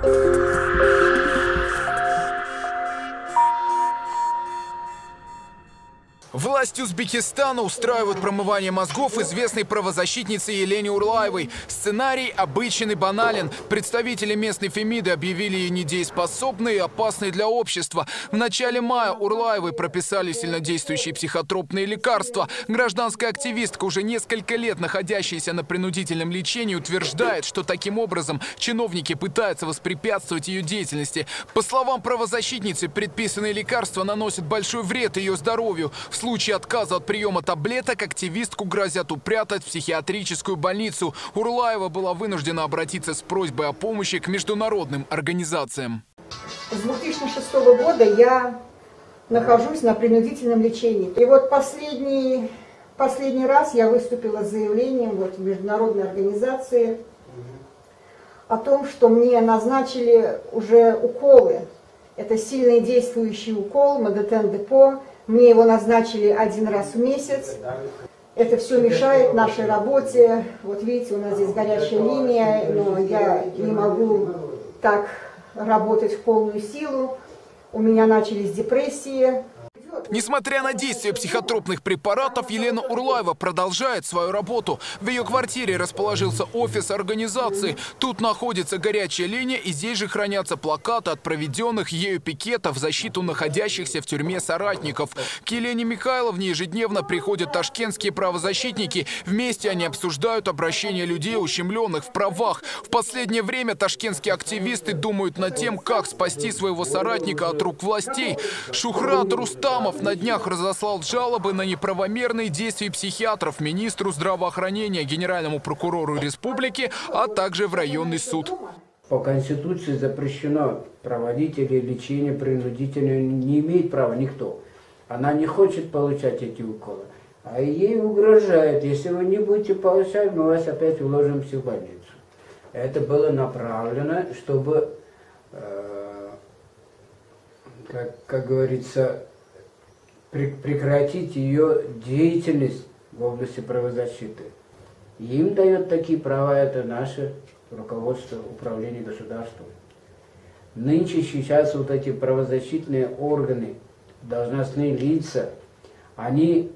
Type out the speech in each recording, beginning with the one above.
Thank you. Власти Узбекистана устраивают промывание мозгов известной правозащитнице Елене Урлаевой. Сценарий обычен и банален. Представители местной Фемиды объявили ее недееспособной и опасной для общества. В начале мая Урлаевой прописали сильнодействующие психотропные лекарства. Гражданская активистка, уже несколько лет находящаяся на принудительном лечении, утверждает, что таким образом чиновники пытаются воспрепятствовать ее деятельности. По словам правозащитницы, предписанные лекарства наносят большой вред ее здоровью. В случае отказа от приема таблеток активистку грозят упрятать в психиатрическую больницу. Урлаева была вынуждена обратиться с просьбой о помощи к международным организациям. С 2006 года я нахожусь на принудительном лечении. И вот последний, последний раз я выступила с заявлением вот, в международной организации о том, что мне назначили уже уколы. Это сильный действующий укол, Мадетен-депо, мне его назначили один раз в месяц. Это все мешает нашей работе. Вот видите, у нас здесь горячая линия, но я не могу так работать в полную силу. У меня начались депрессии. Несмотря на действие психотропных препаратов, Елена Урлаева продолжает свою работу. В ее квартире расположился офис организации. Тут находится горячая линия, и здесь же хранятся плакаты от проведенных ею пикетов в защиту находящихся в тюрьме соратников. К Елене Михайловне ежедневно приходят ташкентские правозащитники. Вместе они обсуждают обращение людей, ущемленных в правах. В последнее время ташкентские активисты думают над тем, как спасти своего соратника от рук властей. Шухрат Рустамов на днях разослал жалобы на неправомерные действия психиатров министру здравоохранения, генеральному прокурору республики, а также в районный суд. По Конституции запрещено проводить или лечение принудительно не имеет права никто. Она не хочет получать эти уколы. А ей угрожает, если вы не будете получать, мы вас опять уложим в психбольницу. Это было направлено, чтобы, э, как, как говорится, прекратить ее деятельность в области правозащиты. Им дает такие права это наше руководство управления государством. Нынче сейчас вот эти правозащитные органы, должностные лица, они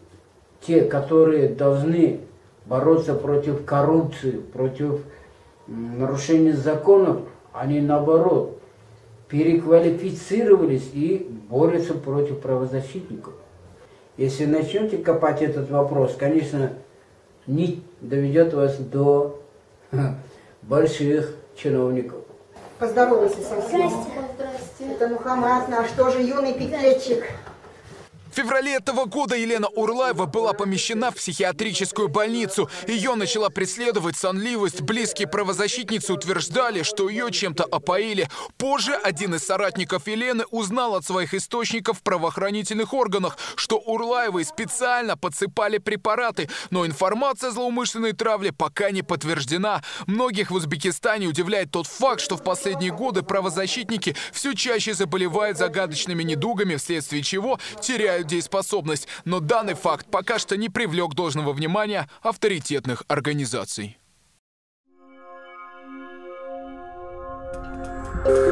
те, которые должны бороться против коррупции, против нарушения законов, они наоборот переквалифицировались и борются против правозащитников. Если начнете копать этот вопрос, конечно, не доведет вас до больших чиновников. Поздоровайся со всеми. Это Мухаммад наш, тоже юный пикетчик. В феврале этого года Елена Урлаева была помещена в психиатрическую больницу. Ее начала преследовать сонливость. Близкие правозащитницы утверждали, что ее чем-то опоили. Позже один из соратников Елены узнал от своих источников в правоохранительных органах, что Урлаевой специально подсыпали препараты. Но информация о злоумышленной травле пока не подтверждена. Многих в Узбекистане удивляет тот факт, что в последние годы правозащитники все чаще заболевают загадочными недугами, вследствие чего теряют теряют дееспособность, но данный факт пока что не привлек должного внимания авторитетных организаций. Thank you.